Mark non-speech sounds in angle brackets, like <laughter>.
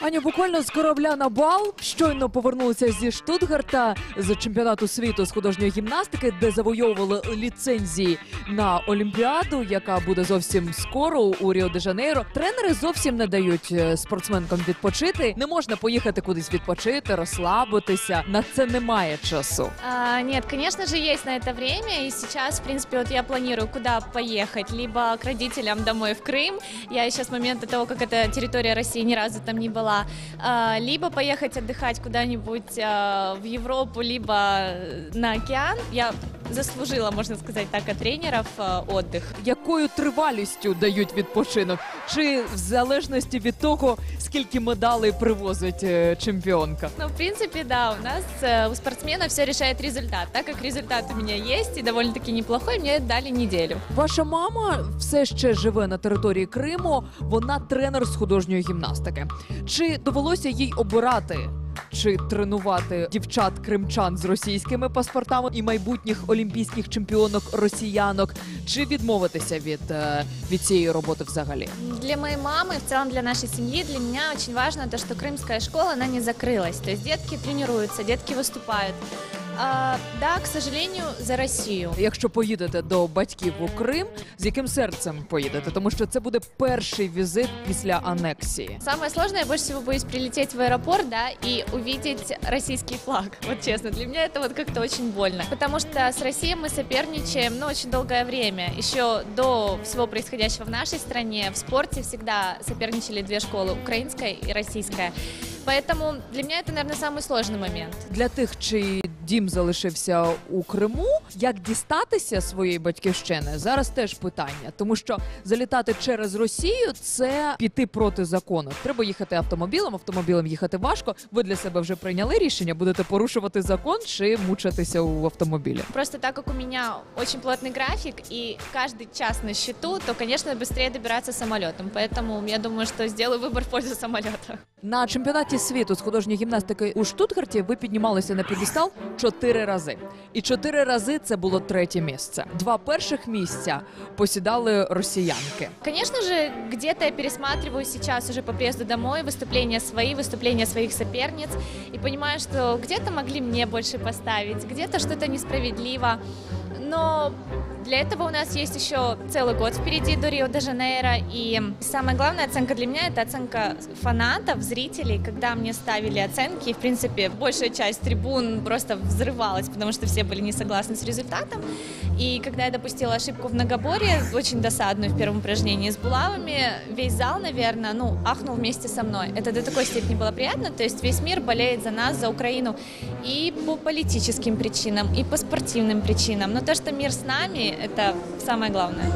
Аня буквально з корабля на бал щойно повернулися зі Штутгарта з чемпіонату світу з художньої гімнастики, де завойовували ліцензії на Олімпіаду, яка буде зовсім скоро у Ріо де Жанейро. Тренери зовсім не дають е, спортсменкам відпочити. Не можна поїхати кудись відпочити, розслабитися. На це немає часу. А, нет, конечно же, есть на это время, и сейчас, в принципе, вот я планирую, куда поехать, либо к родителям домой в Крым, я еще с момента того, как это территория России ни разу там не была, а, либо поехать отдыхать куда-нибудь в Европу, либо на океан. Я заслужила, можно сказать так, от тренеров а, отдых. Якою тривалістю дають відпочинок? Чи в залежності від того, скільки медалей привозить е, чемпіонка? Ну, в принципе, да, у нас э, у спортсмена все решает результат. Так как результат у меня есть и довольно-таки неплохой, мне дали неделю. Ваша мама все ще живе на території Криму. Вона тренер з художньої гімнастики. Чи довелося їй обирати? Чи тренувати дівчат кримчан з російськими паспортами і майбутніх олімпійських чемпіонок росіянок, чи відмовитися від, е, від цієї роботи взагалі? Для моей мамы, в целом для нашей семьи, для меня очень важно то, что крымская школа, она не закрылась. То есть детки тренируются, детки выступают. А, да, к сожалению, за Россию. Якщо поїдете до батьків у Крим, з яким серцем поїдете? Тому що це буде перший візит після анексії. Самое сложное, я больше всего боюсь прилететь в аэропорт, да, и увидеть российский флаг. <laughs> Вот честно, для меня это вот как-то очень больно. Потому что с Россией мы соперничаем, ну, очень долгое время. Еще до всего происходящего в нашей стране в спорте всегда соперничали две школы, украинская и российская. Поэтому для меня это, наверное, самый сложный момент. Для тих, чий дім залишився у Криму, як дістатися своєї батьківщини, зараз теж питання, тому що залітати через Росію це піти проти закону. Треба їхати автомобілем. Автомобілем їхати важко. Ви для себе вже прийняли рішення, будете порушувати закон чи мучитися у автомобілі. Просто так как у меня очень плотный график и каждый час на счету, то, конечно, быстрее добираться самолетом. Поэтому я думаю, что сделаю выбор в пользу самолета. На чемпіонаті світу з художньої гімнастики у Штутгарті ви піднімалися на п'єдестал чотири рази. І чотири рази це було третє місце. Два перших місця посідали росіянки. Конечно же, где-то я пересматриваю сейчас уже по приезду домой выступления свои, выступления своих соперниц и понимаю, что где-то могли мне больше поставить, где-то что-то несправедливо. Но для этого у нас есть еще целый год впереди до Рио-де-Жанейро. И самая главная оценка для меня – это оценка фанатов, зрителей. Когда мне ставили оценки, в принципе, большая часть трибун просто взрывалась, потому что все были не согласны с результатом. И когда я допустила ошибку в многоборье, очень досадную в первом упражнении с булавами, весь зал, наверное, ну, ахнул вместе со мной. Это до такой степени было приятно. То есть весь мир болеет за нас, за Украину и по политическим причинам, и по спортивным причинам. Но то, что мир с нами, это самое главное.